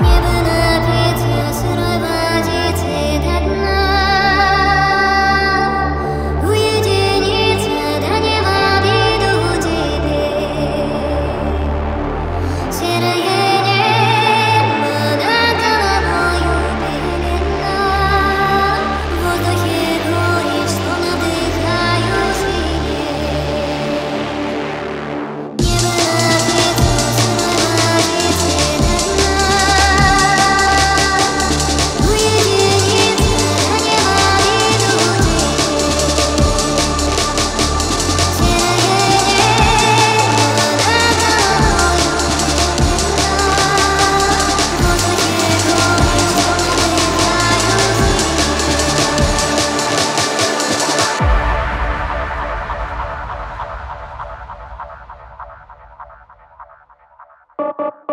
me you.